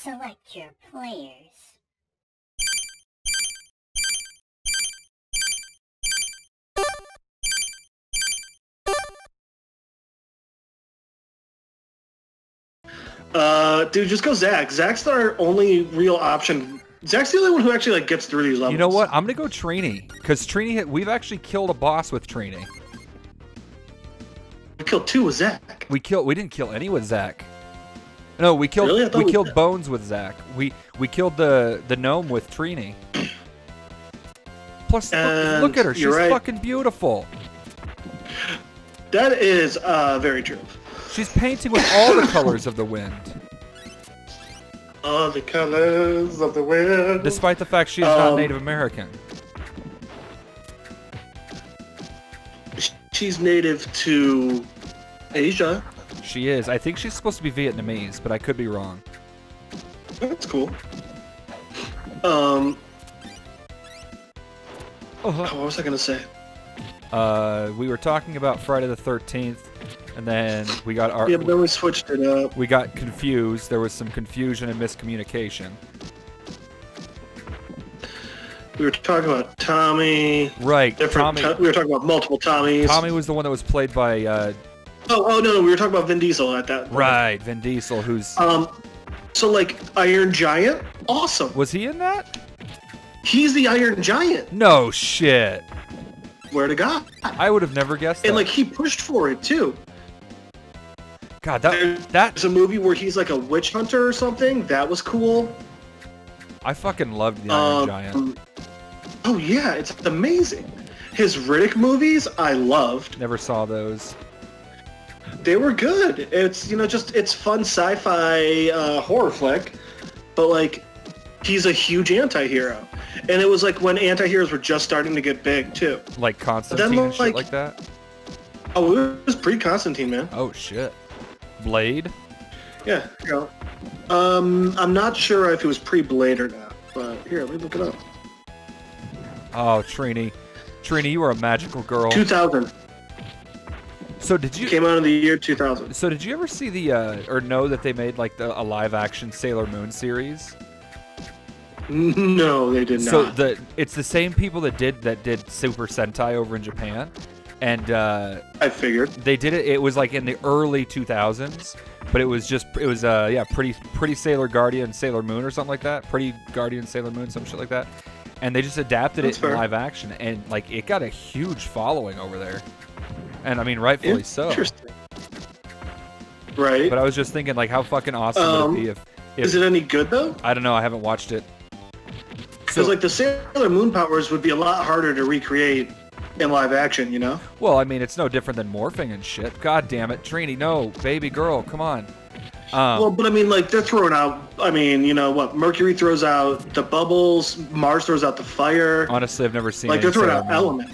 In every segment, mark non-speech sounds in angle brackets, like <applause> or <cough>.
Select your players. Uh, dude, just go Zach. Zach's our only real option. Zach's the only one who actually like gets through these levels. You know what? I'm gonna go Trini because Trini. We've actually killed a boss with Trini. We killed two with Zach. We killed. We didn't kill any with Zach. No, we killed. Really? We we killed did. Bones with Zach. We we killed the the gnome with Trini. Plus, look, at her. She's right. fucking beautiful. That is uh very true. She's painting with all the colors of the wind, All the colors of the wind. despite the fact she is not Um, Native American. She's native to Asia. She is. I think she's supposed to be Vietnamese, but I could be wrong. That's cool. Um, Oh, what was I gonna say? Uh, we were talking about Friday the 13th, and then we got our Yeah, but then we switched it up. we got confused. There was some confusion and miscommunication. We were talking about Tommy. Right. Different. Tommy. We were talking about multiple Tommies. Tommy was the one that was played by uh, Oh, oh no, no, we were talking about Vin Diesel at that. point. right Vin Diesel, who's Um, so like Iron Giant, awesome. was he in that? He's the Iron Giant. No shit. Where to God? I would have never guessed that. And like he pushed for it too. God, that that There's a movie where he's like a witch hunter or something. That was cool. I fucking loved the Iron Um, Giant. Oh yeah, it's amazing. His Riddick movies, I loved. Never saw those. They were good. It's you know just it's fun sci-fi uh, horror flick, but like he's a huge anti-hero, and it was like when anti-heroes were just starting to get big too. Like Constantine and shit like- like that. Oh, it was pre-Constantine, man. Oh shit. Blade. Yeah. You know, um, I'm not sure if it was pre-Blade or not, but here, let me look it up. Oh Trini. Trini, you were a magical girl. 2000 So did you came out in the year 2000. So did you ever see the uh, or know that they made like the a live action Sailor Moon series? No, they did not. So the it's the same people that did that did Super Sentai over in Japan, and uh, I figured. they did it. It was like in the early 2000s, but it was just it was uh yeah pretty pretty Sailor Guardian Sailor Moon or something like that. Pretty Guardian Sailor Moon some shit like that, and they just adapted That's it in live action, and like it got a huge following over there, and I mean rightfully so. Interesting. Right. But I was just thinking like how fucking awesome Um, would it be if if Is it any good though? I don't know I haven't watched it. Because like the Sailor Moon powers would be a lot harder to recreate in live action, you know? Well, I mean, it's no different than morphing and shit. God damn it, Trini, no, baby girl, come on. Um, well, but I mean, like they're throwing out. I mean, you know what? Mercury throws out the bubbles. Mars throws out the fire. honestly, I've never seen. like they're throwing out element.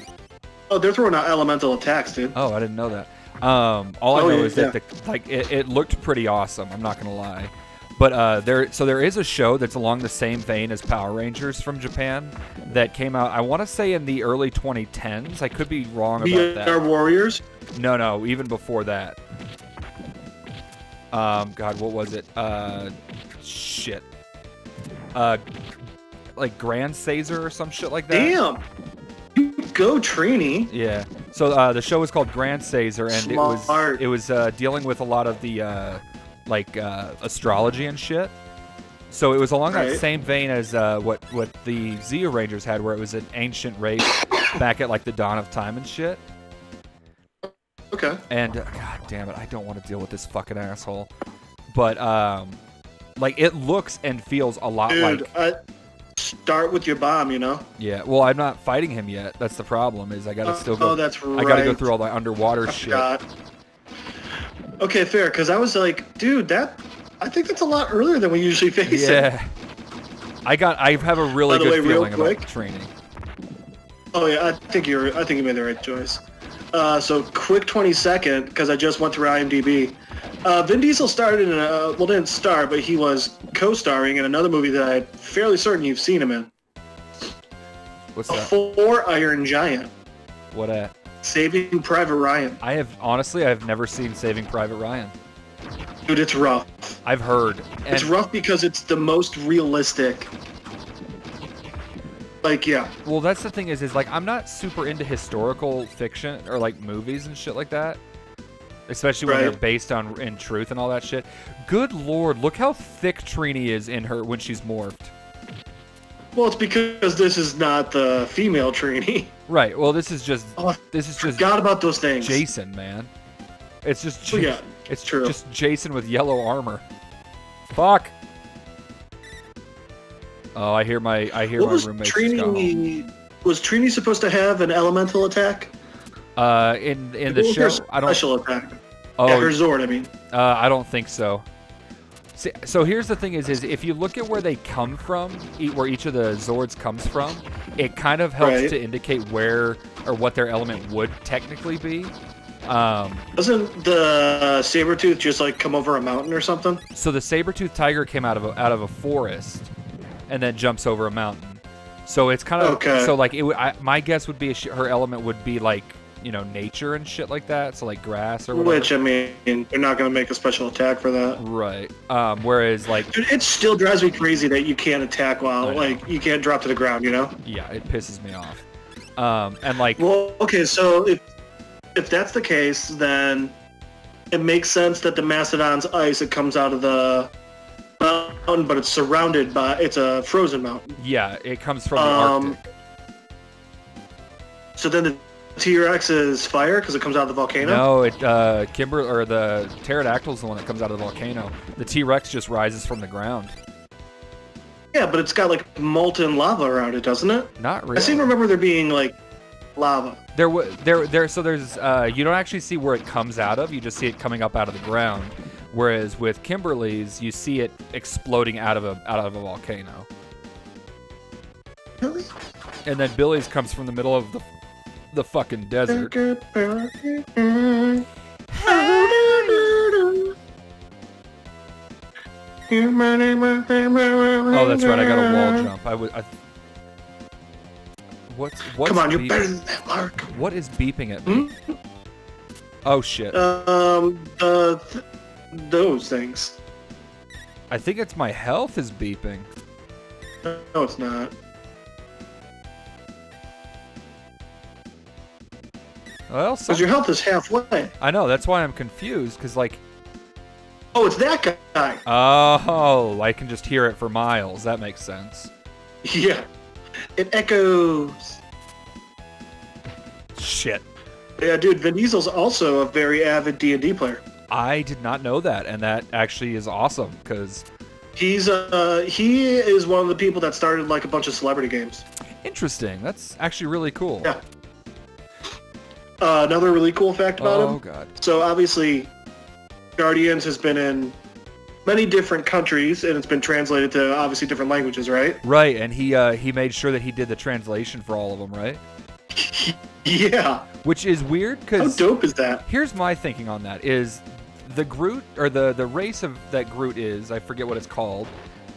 Oh, they're throwing out elemental attacks, dude. Oh, I didn't know that. Um, all I Oh, know yeah, is that the, like it, it looked pretty awesome. I'm not gonna lie, but uh, there so there is a show that's along the same vein as Power Rangers from Japan that came out. I want to say in the early 2010s. I could be wrong about VR that. Warriors. No, no, even before that. Um, God, what was it? Uh, shit. Uh, like Grand Caesar or some shit like that. Damn. Go Trini. Yeah. So uh, the show was called Grand Caesar, and it was it was uh, dealing with a lot of the uh, like uh, astrology and shit. So it was along that same vein as uh, what what the Zeo Rangers had, where it was an ancient race <coughs> back at like the dawn of time and shit. Okay. And uh, god damn it, I don't want to deal with this fucking asshole. But um, like it looks and feels a lot Dude, like I start with your bomb, you know? yeah. Well, I'm not fighting him yet. That's the problem. Is I gotta still go. oh, that's right. I gotta go through all the underwater shit. Okay, fair. Because I was like, dude, that. I think that's a lot earlier than we usually face it. Yeah. I got. I have a really good way, feeling about training. Oh yeah, I think you're. I think you made the right choice. Uh, so quick 20 second because I just went through IMDb. Uh, Vin Diesel starred in a well, didn't star, but he was co-starring in another movie that I'm fairly certain you've seen him in. What's A that? four Iron Giant, What a Saving Private Ryan. I have honestly, I've never seen Saving Private Ryan. Dude, it's rough. I've heard. And It's rough because it's the most realistic. Like, yeah. Well, that's the thing is, is like I'm not super into historical fiction or like movies and shit like that, especially when they're based on in truth and all that shit. Good lord, look how thick Trini is in her when she's morphed. Well, it's because this is not the female Trini. Right. Well, this is just Oh, this is just forgot about those things. Jason, man. It's just yeah, it's true. just Jason with yellow armor. Fuck. Oh, I hear my I hear What my was roommates just got home. Trini? Was Trini supposed to have an elemental attack? Uh, in in the show, I don't. Special attack. Oh, yeah, her Zord. I mean. Uh, I don't think so. See, so here's the thing: is is if you look at where they come from, e- where each of the Zords comes from, it kind of helps Right. to indicate where or what their element would technically be. Um, Doesn't the saber tooth just like come over a mountain or something? so the saber tooth tiger came out of a, out of a forest, and then jumps over a mountain. So it's kind of Okay. so like it. I, my guess would be sh- her element would be like you know nature and shit like that. So like grass or whatever. Which I mean, they're not gonna make a special attack for that. right. Um, whereas like Dude, it still drives me crazy that you can't attack while like you can't drop to the ground. You know? yeah, it pisses me off. Um, and like Well, okay, so if if that's the case, then it makes sense that the Mastodon's ice it comes out of the mountain, but it's surrounded by it's a frozen mountain. Yeah, it comes from the Um, Arctic. So then the T-Rex is fire because it comes out of the volcano. No, it uh, Kimber or the pterodactyl's the one that comes out of the volcano. The T Rex just rises from the ground. Yeah, but it's got like molten lava around it, doesn't it? Not really. I seem to remember there being like lava. There, wa there, there. So there's uh, you don't actually see where it comes out of. You just see it coming up out of the ground. Whereas with Kimberly's, you see it exploding out of a out of a volcano. Really? And then Billy's comes from the middle of the the fucking desert. Oh, that's right. I got a wall jump. I would. I, what's what's Come on, you're beep- better than that, Mark. What is beeping at me? Oh shit! Um, uh, th- those things. I think it's my health is beeping. No, it's not. Well, Because your health is halfway. I know that's why I'm confused. Cause like, Oh, it's that guy. oh, I can just hear it for miles. That makes sense. Yeah. It echoes. Shit. Yeah, dude, Vin Diesel's also a very avid D&D player. I did not know that, and that actually is awesome. Cause He's uh he is one of the people that started like a bunch of celebrity games. interesting. That's actually really cool. Yeah. Uh, another really cool fact about Oh him. Oh god. So obviously, Guardians has been in many different countries and it's been translated to obviously different languages, right? Right, and he uh, he made sure that he did the translation for all of them, right? <laughs> yeah. Which is weird because How dope is that? here's my thinking on that: is the Groot or the the race of that Groot is I forget what it's called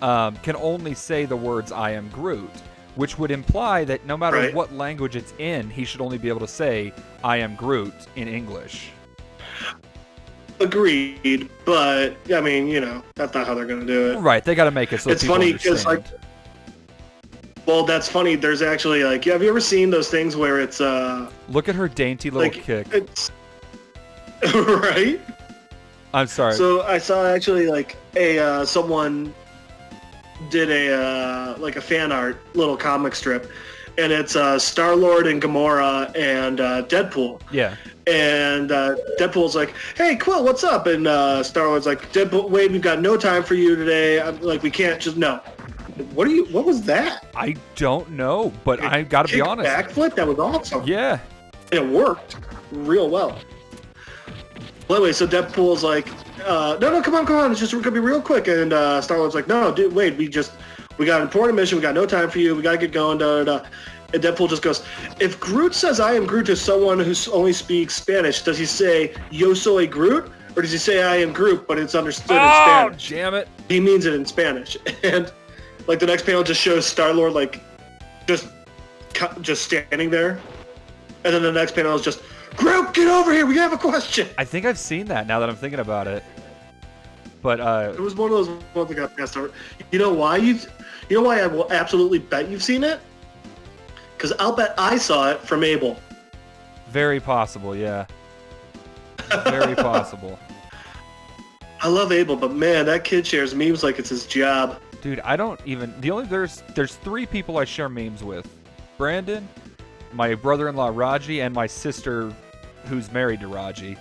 um, can only say the words "I am Groot," which would imply that no matter Right. what language it's in, he should only be able to say "I am Groot" in English. Agreed, but I mean, you know, that's not how they're gonna do it. Right? They got to make it so It's funny 'cause, understand. like, Well, that's funny. There's actually like, have you ever seen those things where it's uh Look at her dainty little like kick. it's <laughs> right? I'm sorry. So I saw actually like a uh, someone did a uh, like a fan art little comic strip, and it's uh, Star Lord and Gamora and uh, Deadpool. yeah. And uh, Deadpool's like, "Hey, Quill, what's up?" And uh, Star Lord's like, "Deadpool, wait, we've got no time for you today. I'm, like, we can't just no." What are you? What was that? I don't know, but I got to be honest. Backflip? That was awesome. Yeah. And it worked real well. Well, anyway, so Deadpool's like, uh, no, no, come on, come on, it's just gonna be real quick. And uh, Star Lord's like, no, dude, wait, we just, we got an important mission, we got no time for you, we gotta get going, da da da. And Deadpool just goes, if Groot says I am Groot to someone who only speaks Spanish, does he say Yo soy Groot, or does he say I am Groot, but it's understood in Oh, Spanish? damn it. He means it in Spanish. <laughs> And like the next panel just shows Star Lord like just just standing there, and then the next panel is just Groot, get over here, we have a question. I think I've seen that now that I'm thinking about it. But uh, It was one of those ones that got passed over. You know why you? You know why I will absolutely bet you've seen it? Because I'll bet I saw it from Abel. very possible, yeah. Very <laughs> possible. I love Abel, but man, that kid shares memes like it's his job. Dude, I don't even the only there's there's three people I share memes with. Brandon, my brother-in-law Raji, and my sister who's married to Raji.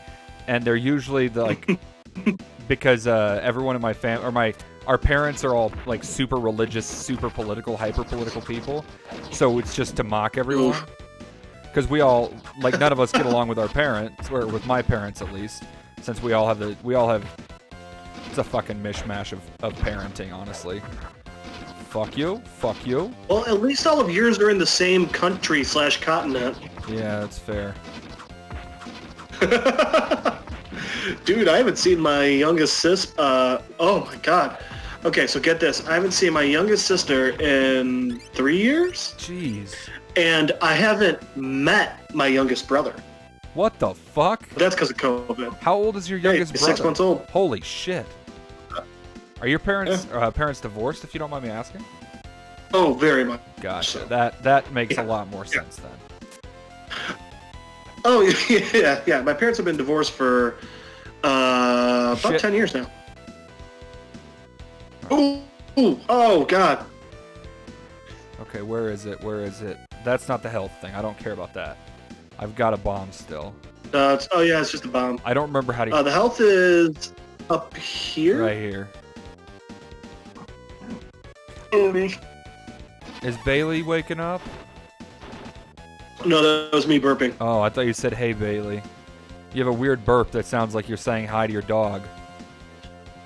And they're usually the like <laughs> because uh, everyone in my fam or my our parents are all like super religious, super political, hyper political people. So it's just to mock everyone. Because we all like none of us get along with our parents, or with my parents at least, since we all have the we all have it's a fucking mishmash of, of parenting, honestly. Fuck you, fuck you. Well, at least all of yours are in the same country slash continent. Yeah, that's fair. <laughs> Dude, I haven't seen my youngest sis. Uh, oh my god. Okay, so get this. I haven't seen my youngest sister in three years, Jeez. and I haven't met my youngest brother. What the fuck? That's because of COVID. How old is your Hey, youngest he's brother? six months old. Holy shit. Are your parents uh, parents divorced? If you don't mind me asking. Oh, very much. Gotcha. So- That that makes Yeah. a lot more Yeah. sense then. Oh, <laughs> yeah, yeah. My parents have been divorced for uh, about 10 years now. Ooh, ooh, oh, God. Okay, where is it? Where is it? That's not the health thing. I don't care about that. I've got a bomb still. Uh, oh, yeah, it's just a bomb. I don't remember how to Uh, the health is up here. right here. Is Bailey waking up? No, that was me burping. Oh, I thought you said hey Bailey. You have a weird burp that sounds like you're saying hi to your dog.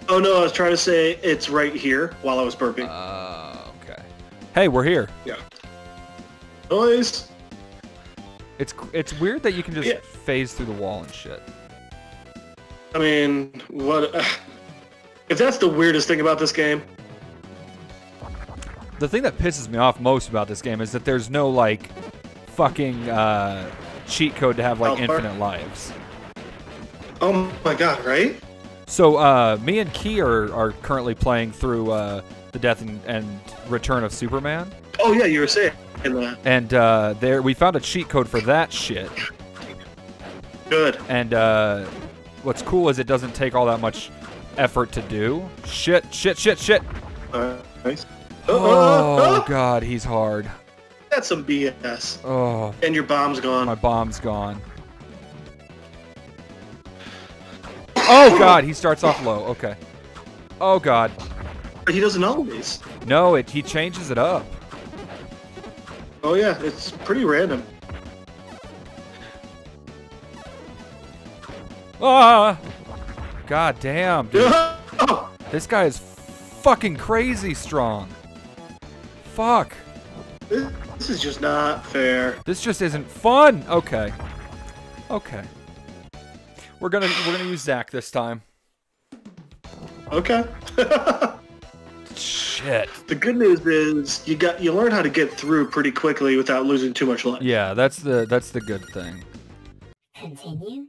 Oh, no, I was trying to say it's right here while I was burping. Oh, okay. Hey, we're here. Yeah. Noise. It's it's weird that you can just Yeah. phase through the wall and shit. I mean, what... if that's the weirdest thing about this game, The thing that pisses me off most about this game is that there's no like fucking uh, cheat code to have like infinite lives. oh my god, right? So uh, me and Key are, are currently playing through uh, the Death and, and Return of Superman, Oh, yeah, you were saying that. and uh, there we found a cheat code for that shit. Good. And uh, what's cool is it doesn't take all that much effort to do. Shit, shit, shit, shit. Uh, nice. Oh <laughs> god, he's hard. That's some BS. Oh, And your bomb's gone. my bomb's gone. Oh god, he starts off low. Okay. Oh god. He doesn't always. No, it he changes it up. Oh yeah, it's pretty random. Ah! God damn, dude. <laughs> This guy is fucking crazy strong. Fuck. this this is just not fair. This just isn't fun. Okay. Okay. We're gonna we're gonna use Zach this time. Okay. <laughs> Shit. the good news is you got you learn how to get through pretty quickly without losing too much life. Yeah, that's the that's the good thing. Continue